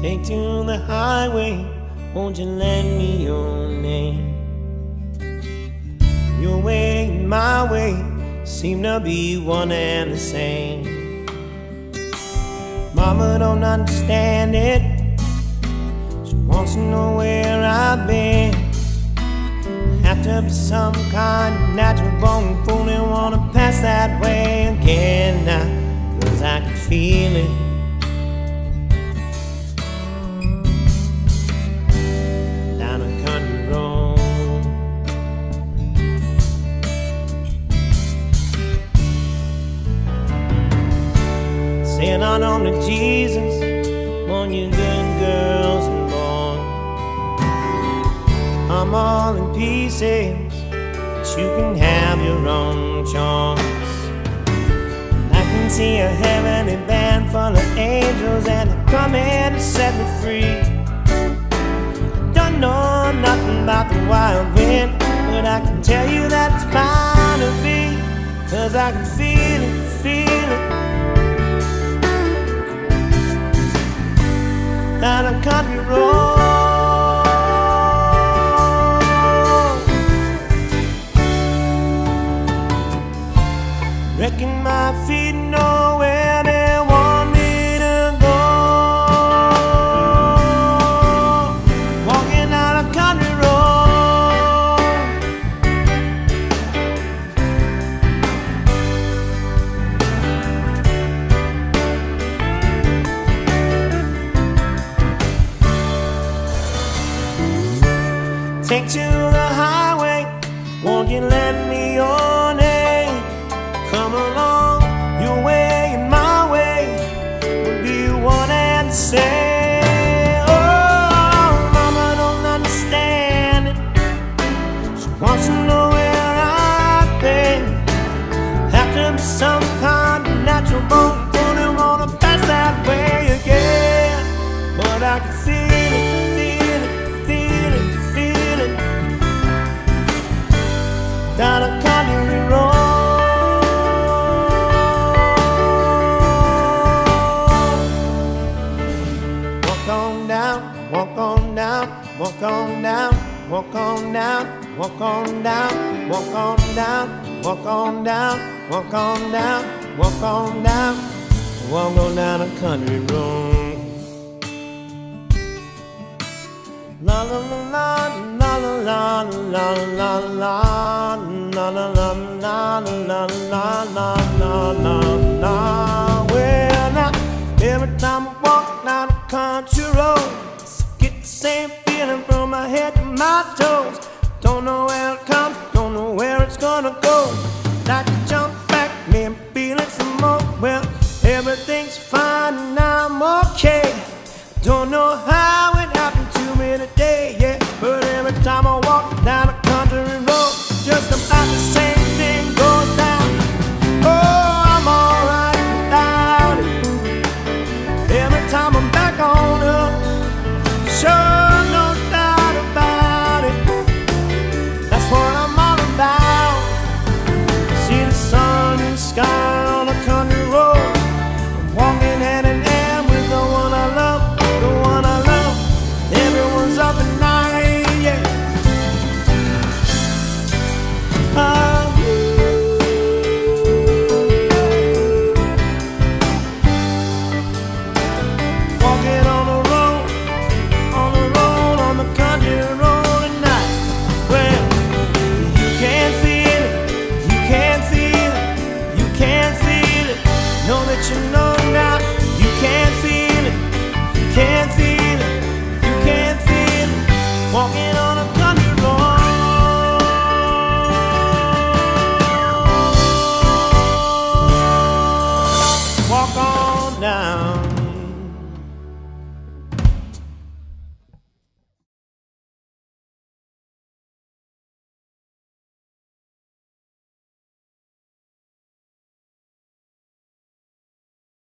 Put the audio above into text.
Take to the highway, won't you lend me your name? Your way and my way seem to be one and the same. Mama don't understand it. She wants to know where I've been. Have to be some kind of natural born fool and wanna pass that way again now. Cause I can feel it. Saying on on to Jesus, on you good girls and boys. I'm all in pieces, but you can have your own choice. I can see a heavenly band full of angels, and they're coming to set me free don't know nothing about the wild wind, but I can tell you that it's bound to be. Cause I can feel it, feel it. Down a country road. you can let me over. On down, walk on down, walk on down, walk on down, walk on down, walk on down, walk on down, walk on down, walk on down, walk on down a country road. La la la la la la la la la la la la la la la la la la la country road I get the same feeling from my head to my toes. Don't know where it comes, don't know where it's gonna go. Like to jump